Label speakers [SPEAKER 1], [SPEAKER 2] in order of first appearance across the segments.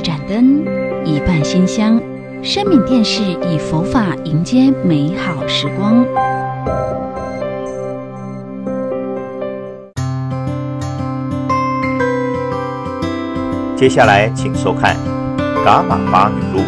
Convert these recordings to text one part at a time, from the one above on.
[SPEAKER 1] 一盏灯，一半馨香。生命电视以佛法迎接美好时光。
[SPEAKER 2] 接下来，请收看《嘎玛巴语录》。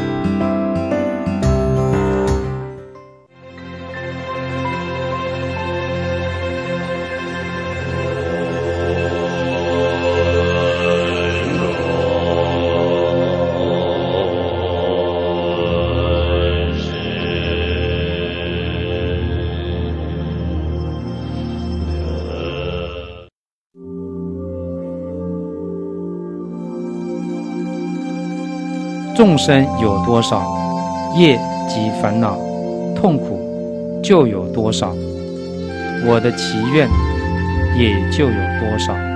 [SPEAKER 3] 众生有多少业及烦恼、痛苦，就有多少；我的祈愿也就有多少。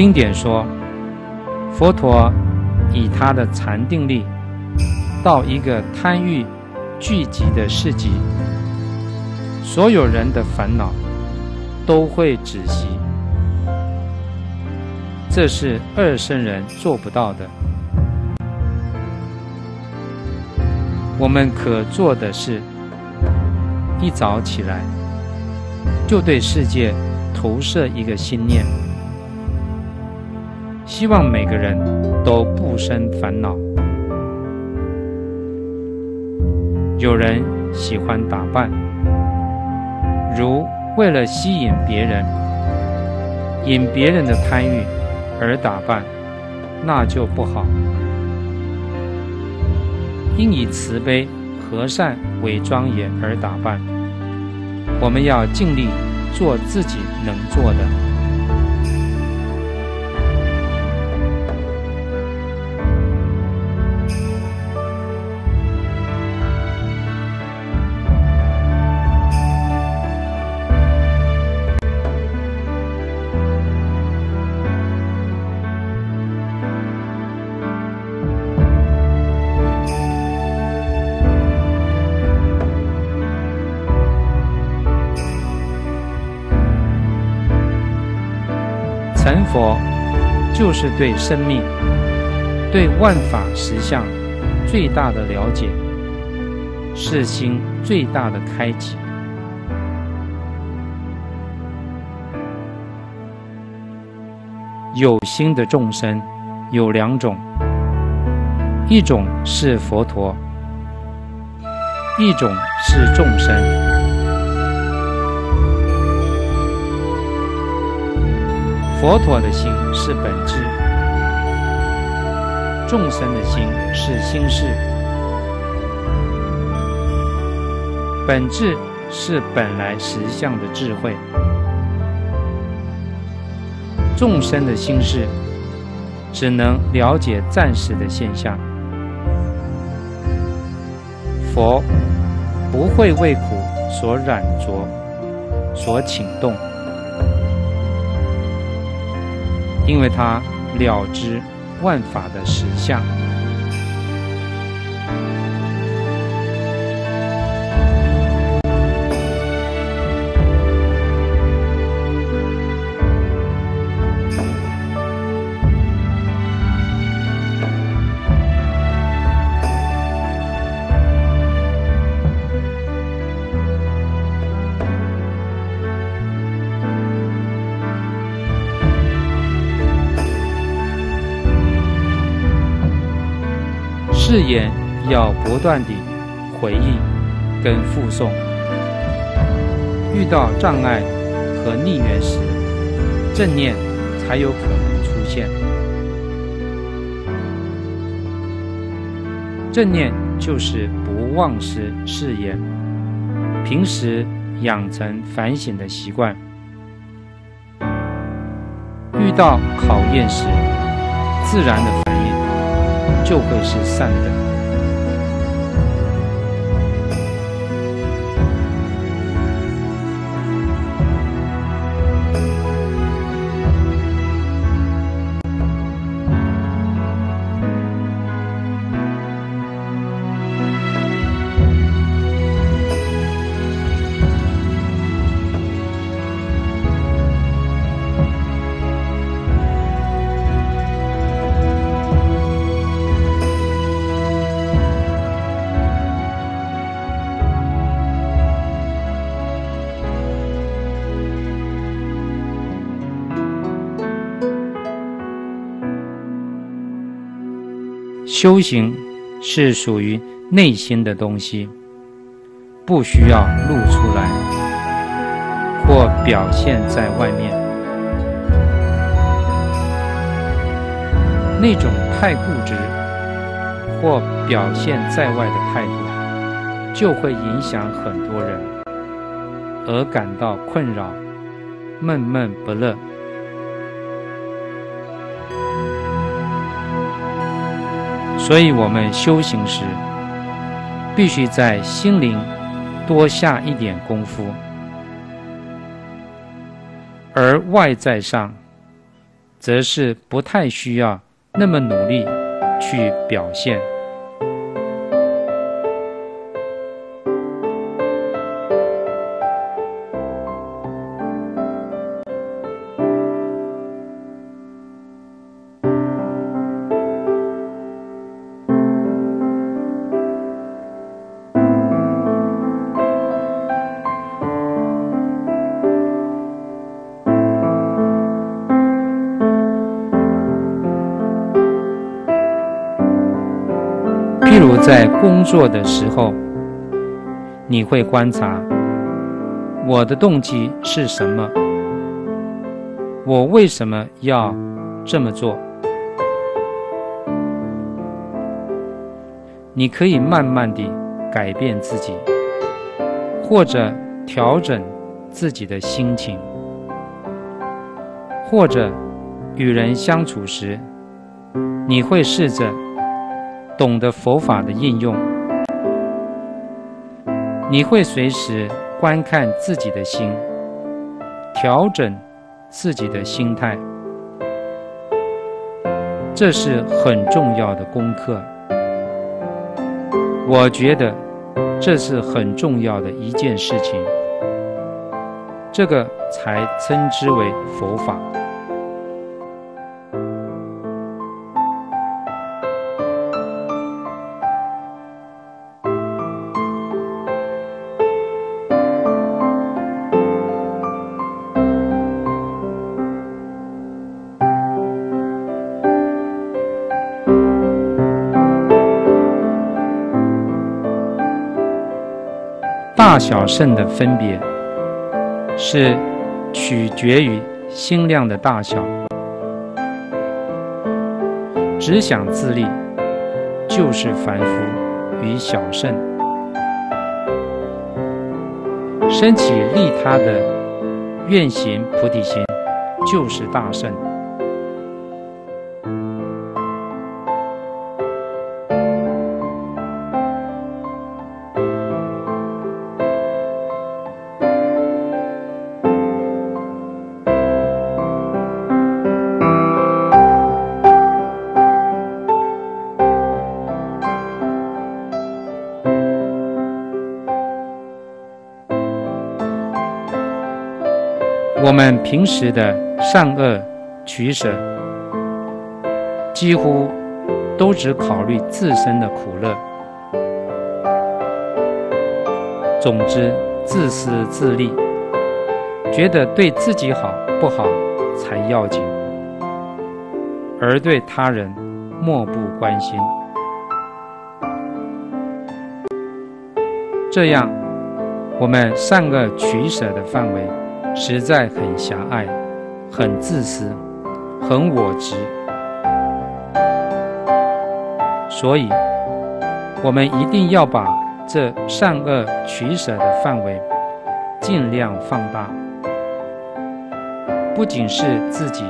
[SPEAKER 3] 经典说，佛陀以他的禅定力，到一个贪欲聚集的市集，所有人的烦恼都会止息。这是二圣人做不到的。我们可做的是，一早起来就对世界投射一个心念。希望每个人都不生烦恼。有人喜欢打扮，如为了吸引别人、引别人的贪欲而打扮，那就不好。应以慈悲、和善为庄严而打扮。我们要尽力做自己能做的。佛就是对生命、对万法实相最大的了解，是心最大的开启。有心的众生有两种，一种是佛陀，一种是众生。佛陀的心是本质，众生的心是心事。本质是本来实相的智慧，众生的心事只能了解暂时的现象。佛不会为苦所染着，所请动。因为他了知万法的实相。誓言要不断地回忆跟复诵，遇到障碍和逆缘时，正念才有可能出现。正念就是不忘失誓言，平时养成反省的习惯。遇到考验时，自然的就会是善的。修行是属于内心的东西，不需要露出来或表现在外面。那种太固执或表现在外的态度，就会影响很多人，而感到困扰、闷闷不乐。所以，我们修行时，必须在心灵多下一点功夫，而外在上，则是不太需要那么努力去表现。在工作的时候，你会观察我的动机是什么？我为什么要这么做？你可以慢慢地改变自己，或者调整自己的心情，或者与人相处时，你会试着。懂得佛法的应用，你会随时观看自己的心，调整自己的心态，这是很重要的功课。我觉得这是很重要的一件事情，这个才称之为佛法。大小圣的分别是取决于心量的大小。只想自利，就是凡夫与小圣；升起利他的愿行菩提心，就是大圣。平时的善恶取舍，几乎都只考虑自身的苦乐，总之自私自利，觉得对自己好不好才要紧，而对他人漠不关心。这样，我们善恶取舍的范围。实在很狭隘，很自私，很我执，所以，我们一定要把这善恶取舍的范围尽量放大，不仅是自己，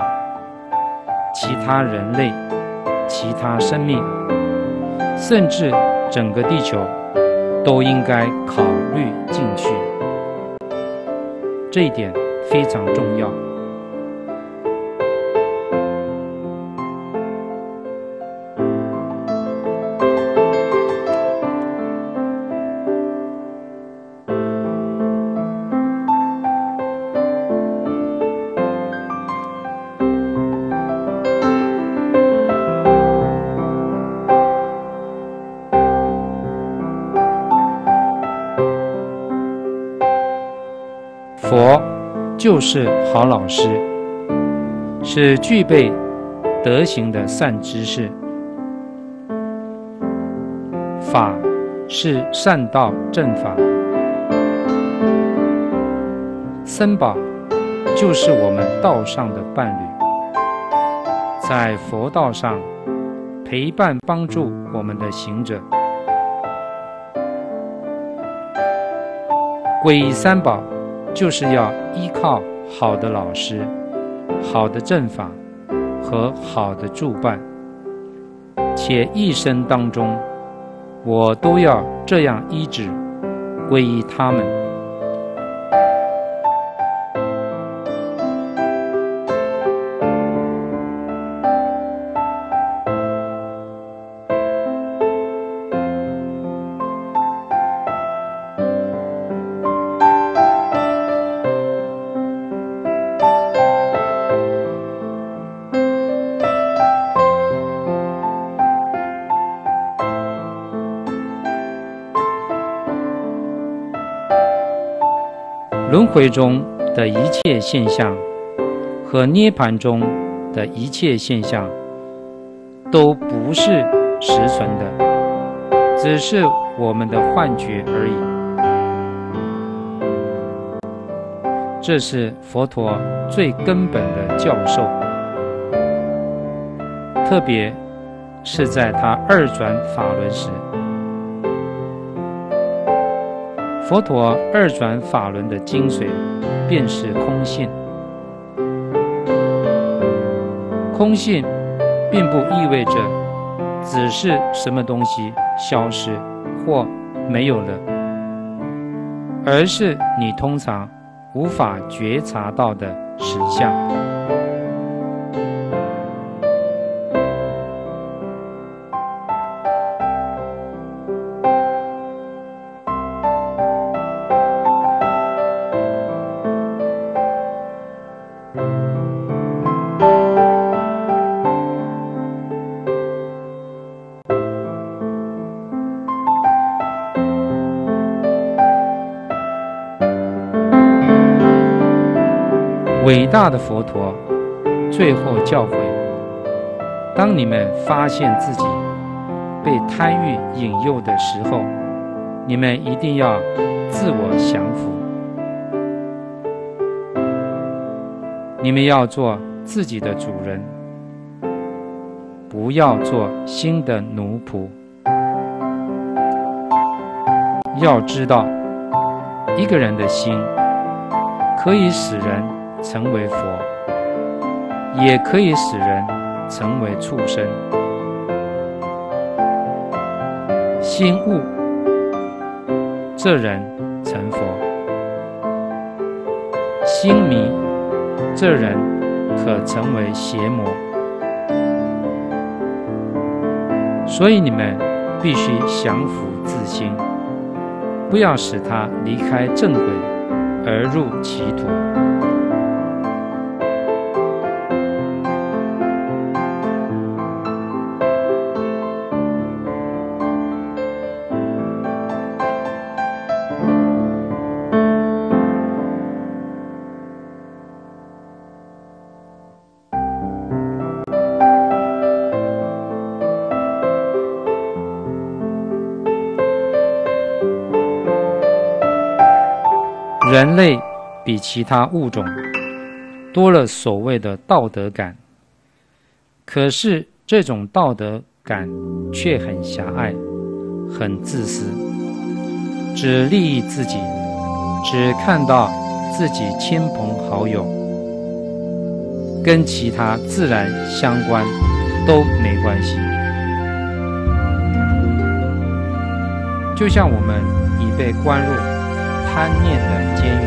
[SPEAKER 3] 其他人类其他生命，甚至整个地球，都应该考虑进去。这一点非常重要。就是好老师，是具备德行的善知识。法是善道正法，僧宝就是我们道上的伴侣，在佛道上陪伴帮助我们的行者。皈三宝。就是要依靠好的老师、好的阵法和好的助伴，且一生当中，我都要这样医治、皈依他们。轮回中的一切现象和涅盘中的一切现象都不是实存的，只是我们的幻觉而已。这是佛陀最根本的教授，特别是在他二转法轮时。佛陀二转法轮的精髓，便是空性。空性，并不意味着只是什么东西消失或没有了，而是你通常无法觉察到的实相。伟大的佛陀最后教诲：当你们发现自己被贪欲引诱的时候，你们一定要自我降服。你们要做自己的主人，不要做新的奴仆。要知道，一个人的心可以使人。成为佛，也可以使人成为畜生。心悟，这人成佛；心迷，这人可成为邪魔。所以你们必须降服自心，不要使他离开正轨而入歧途。人类比其他物种多了所谓的道德感，可是这种道德感却很狭隘、很自私，只利益自己，只看到自己亲朋好友，跟其他自然相关都没关系。就像我们已被关入贪念的监狱，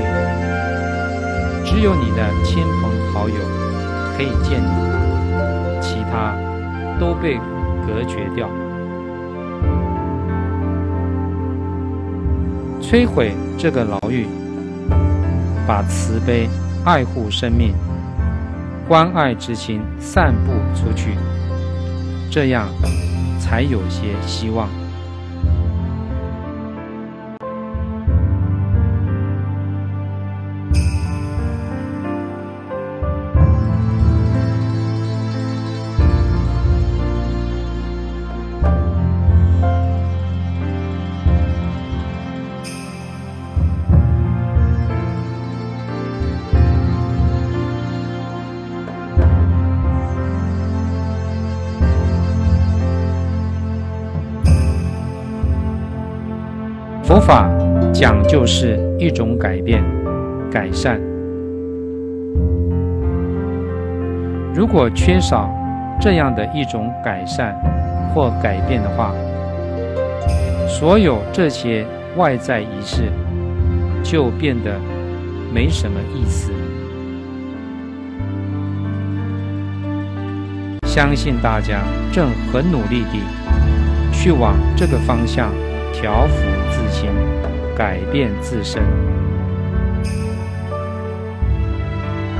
[SPEAKER 3] 只有你的亲朋好友可以见你，其他都被隔绝掉。摧毁这个牢狱，把慈悲、爱护生命、关爱之心散布出去，这样才有些希望。法讲就是一种改变、改善。如果缺少这样的一种改善或改变的话，所有这些外在仪式就变得没什么意思。相信大家正很努力地去往这个方向调伏改变自身。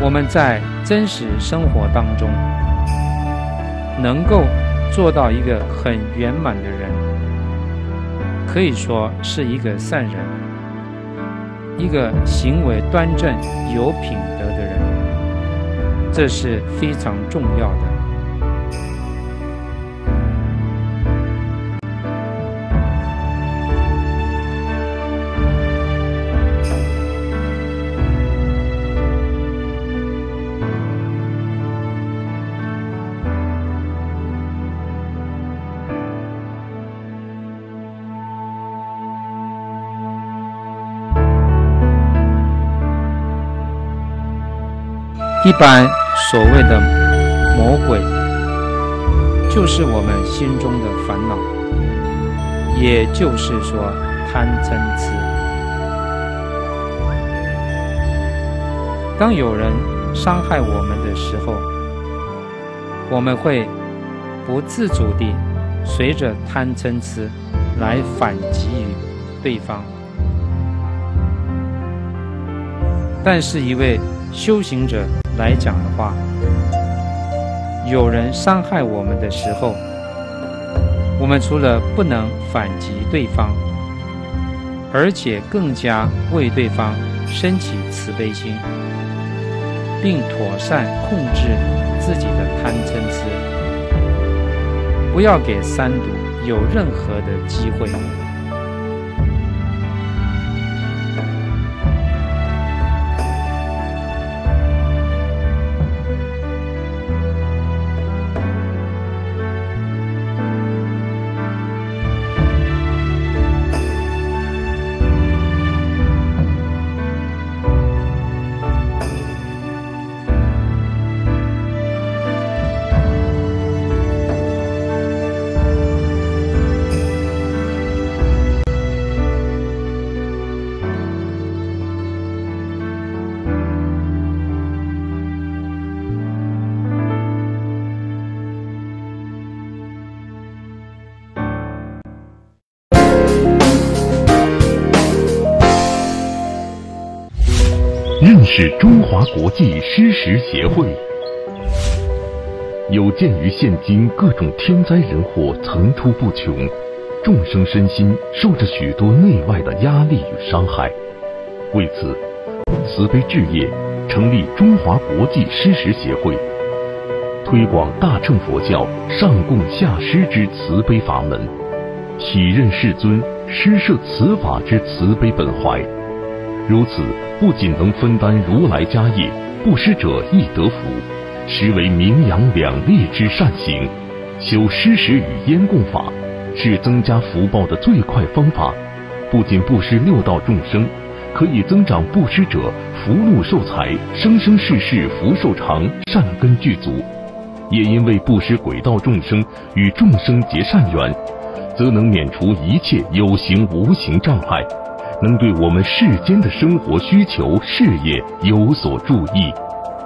[SPEAKER 3] 我们在真实生活当中，能够做到一个很圆满的人，可以说是一个善人，一个行为端正、有品德的人，这是非常重要的。一般所谓的魔鬼，就是我们心中的烦恼，也就是说贪嗔痴。当有人伤害我们的时候，我们会不自主地随着贪嗔痴来反击于对方。但是，一位修行者。来讲的话，有人伤害我们的时候，我们除了不能反击对方，而且更加为对方升起慈悲心，并妥善控制自己的贪嗔痴，不要给三毒有任何的机会。
[SPEAKER 4] 是中华国际施食协会。有鉴于现今各种天灾人祸层出不穷，众生身心受着许多内外的压力与伤害，为此，慈悲置业成立中华国际施食协会，推广大乘佛教上供下施之慈悲法门，体认世尊施设此法之慈悲本怀。如此，不仅能分担如来家业，布施者亦得福，实为名扬两利之善行。修施食与烟供法，是增加福报的最快方法。不仅布施六道众生，可以增长布施者福禄寿财，生生世世福寿长，善根具足。也因为布施轨道众生与众生结善缘，则能免除一切有形无形障碍，能对我们世间的生活需求、事业有所注意。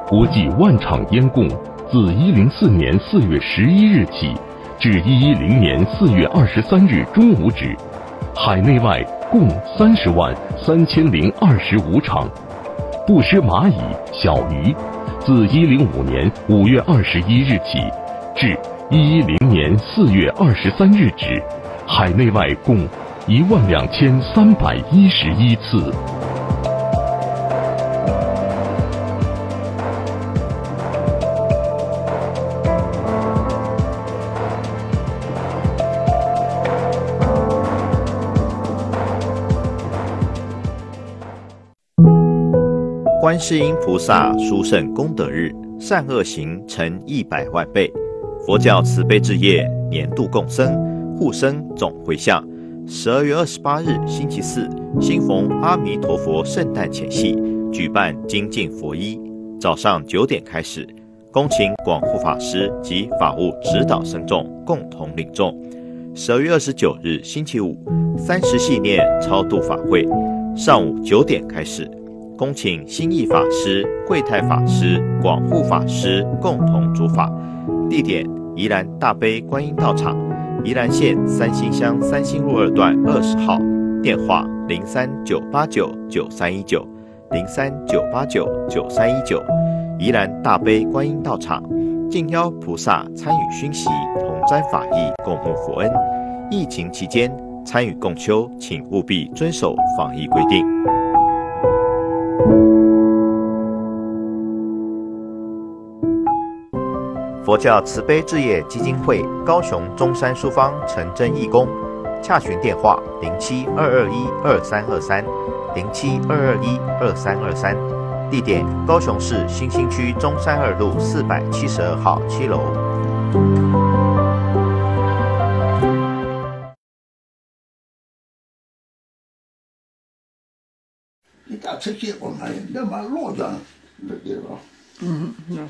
[SPEAKER 4] 国际万场烟供自一零四年四月十一日起至一一零年四月二十三日中午止，海内外共三十万三千零二十五场。布施蚂蚁、小鱼，自一零五年五月二十一日起至一一零年四月二十三日止，海内外共一万两千三百一十一次。
[SPEAKER 2] 观世音菩萨殊胜功德日，善恶行成一百万倍。佛教慈悲置业年度共生护生总会相。十二月二十八日星期四，新逢阿弥陀佛圣诞前夕，举办精进佛衣。早上九点开始，恭请广护法师及法务指导僧众共同领众。十二月二十九日星期五，三十系念超度法会，上午九点开始。恭请新义法师、贵泰法师、广护法师共同主法，地点宜兰大悲观音道场，宜兰县三星乡三星路二段二十号，电话零三九八九九三一九零三九八九九三一九，宜兰大悲观音道场，敬邀菩萨参与熏习，同沾法益，共沐佛恩。疫情期间参与共修，请务必遵守防疫规定。佛教慈悲置业基金会高雄中山书坊陈真义工，洽询电话零七二二一二三二三零七二二一二三二三，地点高雄市新兴区中山二路四百七十二号七楼。
[SPEAKER 5] 你打车结果嘛，那么落上那地方。
[SPEAKER 6] 嗯，那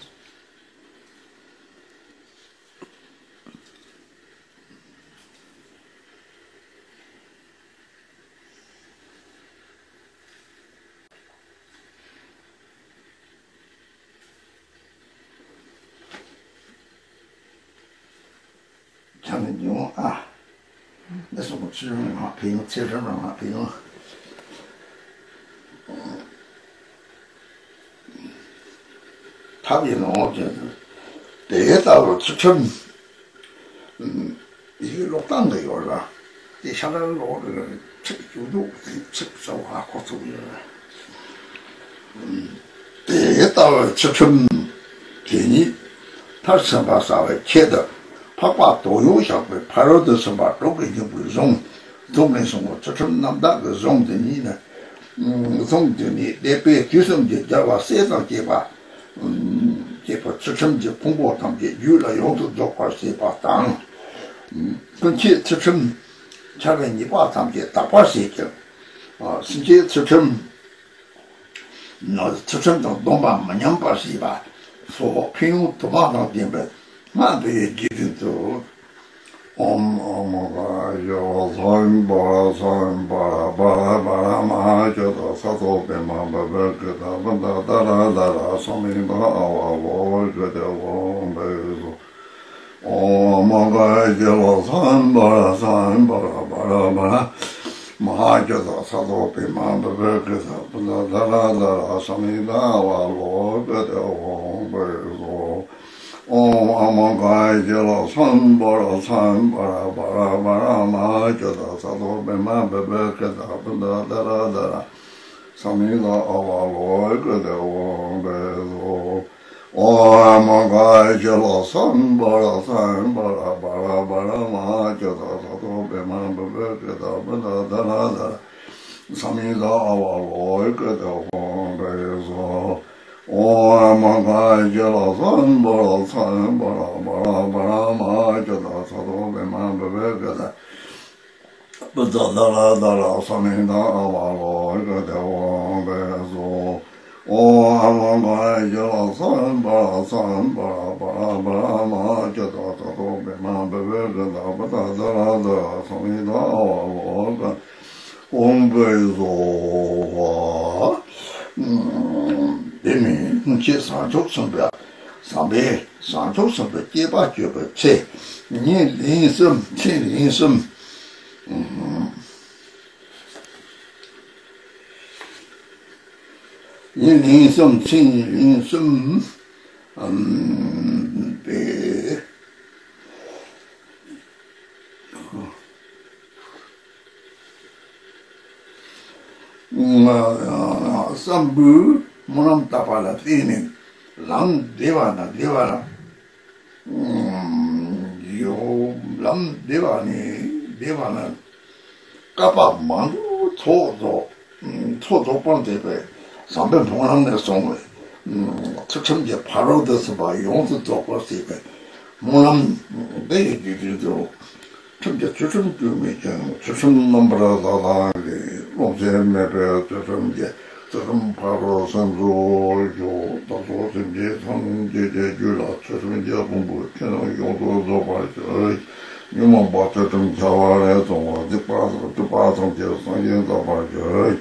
[SPEAKER 5] pīṅ cīrā rāma pīṅ 탑이 넘어져. 대다로 추첨 이게 녹단도 요라. 이 샤라는 로를 측주도 측서와 고소를. 대다로 추첨 괜히 탈선 바사의 체도 파과 도요샵의 바로도 선바 로그이 불송 dōngmē sōnggō, chacham namdā kā zhōng dēni nā, zhōng dēni, dēpē gyūsam dē dāwā sēsā kēpā, kēpā chacham dē pōngbō tam dē yūlā yōntō dōkwa sēpā tāng, kōn chē chacham chārā nipā tam dē dāpā sēkē, sīn chē chacham, nā chacham dō dōmbā mañyāmbā sēpā, sō pēngu tōmā tam dēmbē, ngā dē jīdhīn tō, Om Om Vajo Zoim Ba Zoim Ba Ba Ba Ma Jyoto Sato Pema Baba Kata Banda Dara Dara Somi Ba Awa Vo Jyote Vo Mbezo Om Vajo Zoim Ba Zoim Ba Ba Ba Ma Jyoto Sato Pema Baba Kata Banda Dara Dara Somi Ba Awa Vo Jyote Vo Mbezo ॐ अमकाय जल सम्बर सम्बर बर बर माचत सतो बेमा बेबे कृत अपद दर दर समीद अवलोय कृत ओम बेदो ॐ अमकाय जल सम्बर सम्बर बर बर माचत सतो बेमा बेबे कृत अपद दर दर समीद अवलोय कृत ओम बेदो ॐ महाजलसन् बलसन् बल बल बल महाजलसदो विमा विवेकद बदल दल समिन अवलो गदवो बेसो ॐ महाजलसन् बलसन् बल बल बल महाजलसदो विमा विवेकद बदल दल समिन अवलो गदवो बेसो dēmī nūchī sāngchok sōmbā, sāmbē sāngchok sōmbā jēbā jēbā chē, nī līnsam, chē līnsam, mhm. nī līnsam, chē līnsam, bē, sāmbū, 무람 따발라 뛰니 랑 데바나 데바라 음요람 데바니 데바나 까빠 만두 초도 초도 번데베 삼배 동남네 송을 음 특성제 바로 돼서 봐 용도 좋고 싶어 무람 데이디도 좀저 주춤 주면 주춤 넘버다 다 로제메베 주춤제 tsaram paro san zo yo tato sem je san je je ju la tsaram je bumbu kena yo do zo pa je nyuma pa tsaram chawa re zongwa di pa sam tu pa sam je san yin za pa je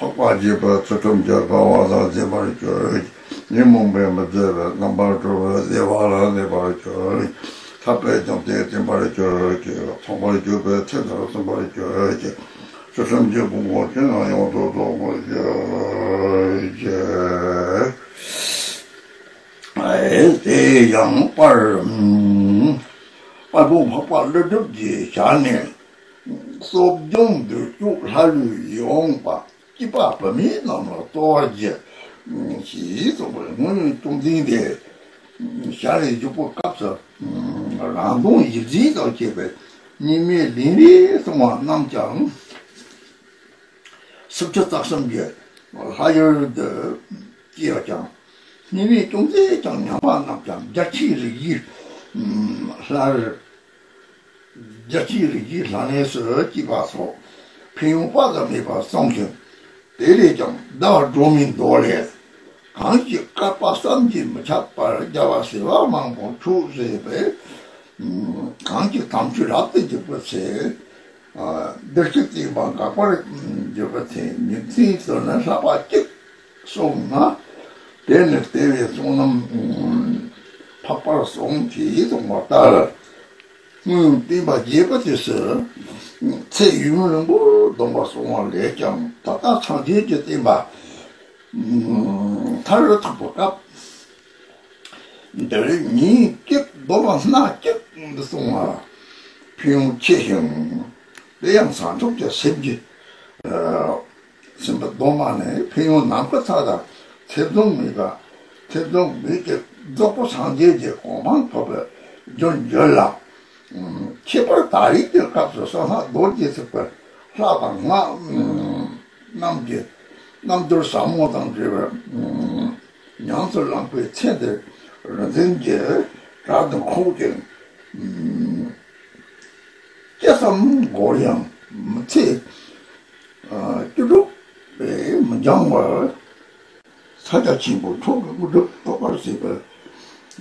[SPEAKER 5] pa pa je pa tsaram je pa wa za je pa je nyuma pa ma je re nam pa tu pa je wa la ne pa je ta pe jam je je pa je je pa je je pa je je pa je je kusam je bungo ten a yon to to go je je te yang par par bu ma par le de je chane so jong de chu la lu yong ba ki pa pa mi na ma to je chi so bu mo tong ding de 샤리 주포 갑서 라동 이지 더 제베 님이 리리 소마 남장 습조 딱섬게 하여 기어장 님이 동제 장량만 남장 자치를 이 사를 자치를 이 산에서 기바서 평화가 메바 성경 대리정 나 조민 도래. 강지 까빠 삼지 잡바 자와세와 망고 추세베 강지 감출 앞에 집어세. dikchit ikba kakpar jibati mitsi tsona sapa kik songna teni tewe tsonam papar song ti itong watara tiba jibati si tse yun rinpo dongba songwa lekyang tata chanji je tiba tarra tukpo kap dari nyi kip dola na kip songwa piyong che 레양 산톱자 셈지 어 심바 도마네 페요 남파타다. 태동미가 태동 미게 도포 상제제 고만 토베 전 열라 음 제발 다리 될 값어서 하 노지에서 봐 하방 나 남게 남들 사모당 제가 음 냥들 랑고 체들 런젠제 라도 코게 음 yasam goryang tse tudu mjangwa sada chimbo choga kudu topar sepa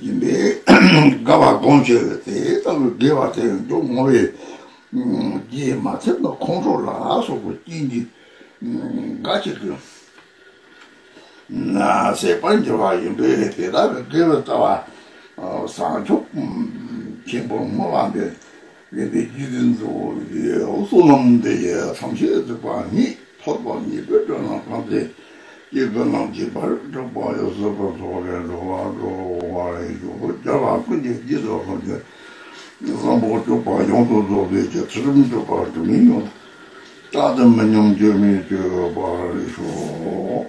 [SPEAKER 5] yinbe gawa gongche tse tabu dewa tse jo ngoye mm, je ma tse la kongso la aso ku jingi mm, gachi ku. Na sepa njirwa yinbe tse tabu dewa tawa sangchok chimbo mm, mwa mbe 레베 지든도 예 오소놈데 예 삼시에도 봐니 토바니? 베드나 파데 예번나 제발 좀 봐요.서 버서래로 와도 와래요 저와 근데 지도 근데 저도 봐 용도도 되게 지금도 봐 주민요. 다들 만용 점이 저 봐요